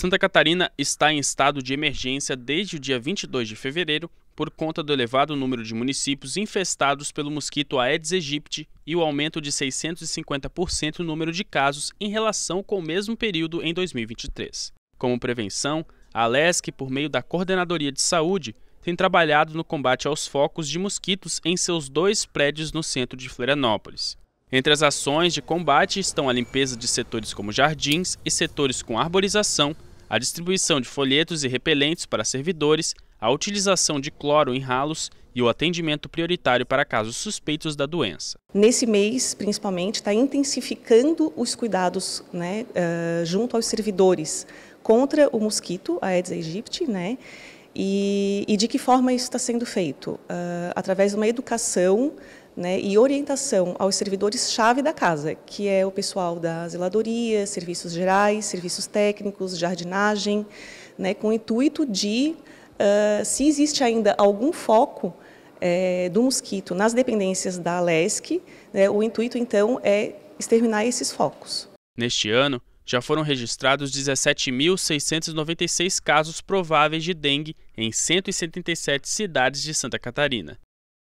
Santa Catarina está em estado de emergência desde o dia 22 de fevereiro por conta do elevado número de municípios infestados pelo mosquito Aedes aegypti e o aumento de 650% no número de casos em relação com o mesmo período em 2023. Como prevenção, a ALESC, por meio da Coordenadoria de Saúde, tem trabalhado no combate aos focos de mosquitos em seus dois prédios no centro de Florianópolis. Entre as ações de combate estão a limpeza de setores como jardins e setores com arborização, a distribuição de folhetos e repelentes para servidores, a utilização de cloro em ralos e o atendimento prioritário para casos suspeitos da doença. Nesse mês, principalmente, está intensificando os cuidados né, uh, junto aos servidores contra o mosquito, a Aedes aegypti, né? E, e de que forma isso está sendo feito? Uh, através de uma educação né, e orientação aos servidores-chave da casa, que é o pessoal da zeladoria, serviços gerais, serviços técnicos, jardinagem, né, com o intuito de, uh, se existe ainda algum foco é, do mosquito nas dependências da ALESC, né, o intuito, então, é exterminar esses focos. Neste ano, já foram registrados 17.696 casos prováveis de dengue em 177 cidades de Santa Catarina.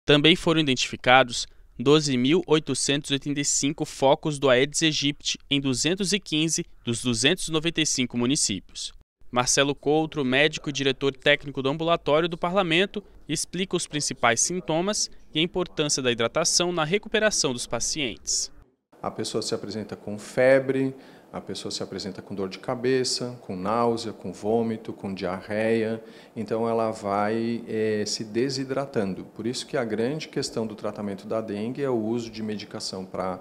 Também foram identificados 12.885 focos do Aedes aegypti em 215 dos 295 municípios. Marcelo Coutro, médico e diretor técnico do ambulatório do Parlamento, explica os principais sintomas e a importância da hidratação na recuperação dos pacientes. A pessoa se apresenta com febre, a pessoa se apresenta com dor de cabeça, com náusea, com vômito, com diarreia, então ela vai é, se desidratando. Por isso que a grande questão do tratamento da dengue é o uso de medicação para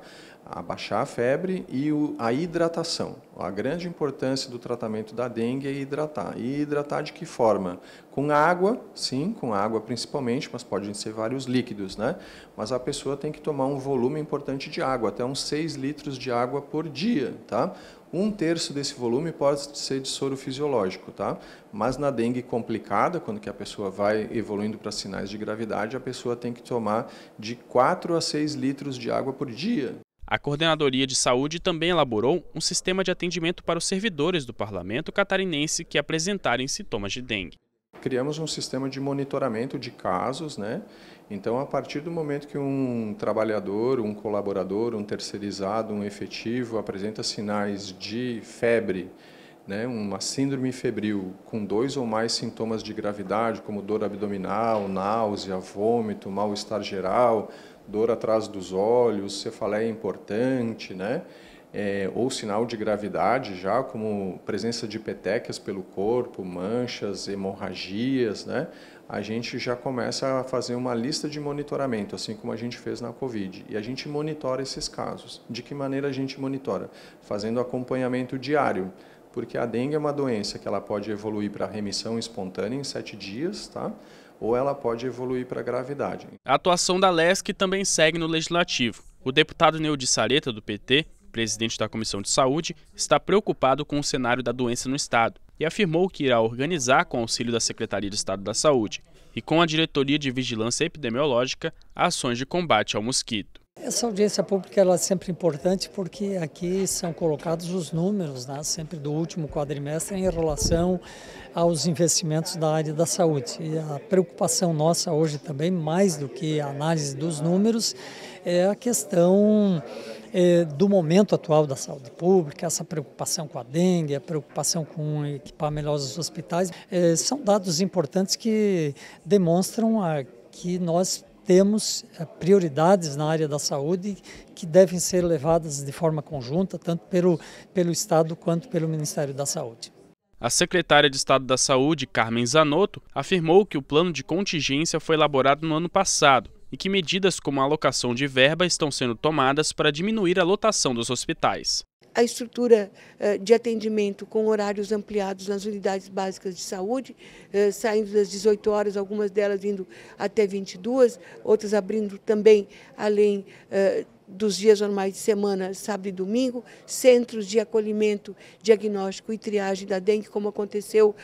abaixar a febre e a hidratação. A grande importância do tratamento da dengue é hidratar. E hidratar de que forma? Com água, sim, com água principalmente, mas podem ser vários líquidos, né? Mas a pessoa tem que tomar um volume importante de água, até uns 6 litros de água por dia, tá? Um terço desse volume pode ser de soro fisiológico, tá? Mas na dengue complicada, quando que a pessoa vai evoluindo para sinais de gravidade, a pessoa tem que tomar de 4 a 6 litros de água por dia. A Coordenadoria de Saúde também elaborou um sistema de atendimento para os servidores do parlamento catarinense que apresentarem sintomas de dengue. Criamos um sistema de monitoramento de casos, né? Então, a partir do momento que um trabalhador, um colaborador, um terceirizado, um efetivo apresenta sinais de febre, né, uma síndrome febril com dois ou mais sintomas de gravidade, como dor abdominal, náusea, vômito, mal-estar geral, dor atrás dos olhos, cefaleia importante, né? É, ou sinal de gravidade já, como presença de petequias pelo corpo, manchas, hemorragias, né? a gente já começa a fazer uma lista de monitoramento, assim como a gente fez na Covid. E a gente monitora esses casos. De que maneira a gente monitora? Fazendo acompanhamento diário porque a dengue é uma doença que ela pode evoluir para remissão espontânea em sete dias, tá? ou ela pode evoluir para gravidade. A atuação da LESC também segue no Legislativo. O deputado Neudi Sareta, do PT, presidente da Comissão de Saúde, está preocupado com o cenário da doença no Estado e afirmou que irá organizar, com auxílio da Secretaria de Estado da Saúde e com a Diretoria de Vigilância Epidemiológica, ações de combate ao mosquito. Essa audiência pública ela é sempre importante porque aqui são colocados os números, né, sempre do último quadrimestre em relação aos investimentos da área da saúde. E a preocupação nossa hoje também, mais do que a análise dos números, é a questão é, do momento atual da saúde pública, essa preocupação com a dengue, a preocupação com equipar melhor os hospitais, é, são dados importantes que demonstram a, que nós temos eh, prioridades na área da saúde que devem ser levadas de forma conjunta, tanto pelo, pelo Estado quanto pelo Ministério da Saúde. A secretária de Estado da Saúde, Carmen Zanotto, afirmou que o plano de contingência foi elaborado no ano passado e que medidas como a alocação de verba estão sendo tomadas para diminuir a lotação dos hospitais a estrutura eh, de atendimento com horários ampliados nas unidades básicas de saúde, eh, saindo das 18 horas, algumas delas indo até 22, outras abrindo também além eh, dos dias normais de semana, sábado e domingo, centros de acolhimento, diagnóstico e triagem da dengue, como aconteceu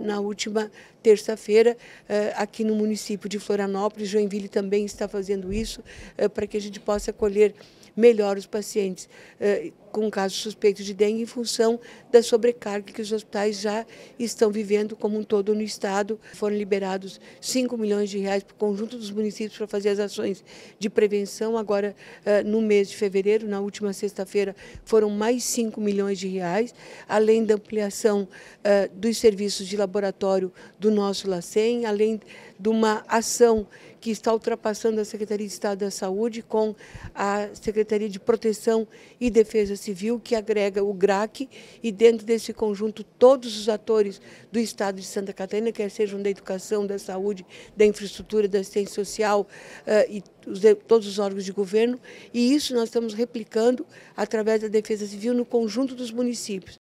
na última terça-feira uh, aqui no município de Florianópolis. Joinville também está fazendo isso uh, para que a gente possa acolher melhor os pacientes eh, com casos suspeitos de dengue em função da sobrecarga que os hospitais já estão vivendo como um todo no estado. Foram liberados 5 milhões de reais para o conjunto dos municípios para fazer as ações de prevenção. Agora, eh, no mês de fevereiro, na última sexta-feira, foram mais 5 milhões de reais, além da ampliação eh, dos serviços de laboratório do nosso LACEN, além de uma ação que está ultrapassando a Secretaria de Estado da Saúde com a Secretaria de Proteção e Defesa Civil, que agrega o GRAC, e dentro desse conjunto todos os atores do Estado de Santa Catarina, quer sejam da educação, da saúde, da infraestrutura, da assistência social uh, e os, todos os órgãos de governo, e isso nós estamos replicando através da Defesa Civil no conjunto dos municípios.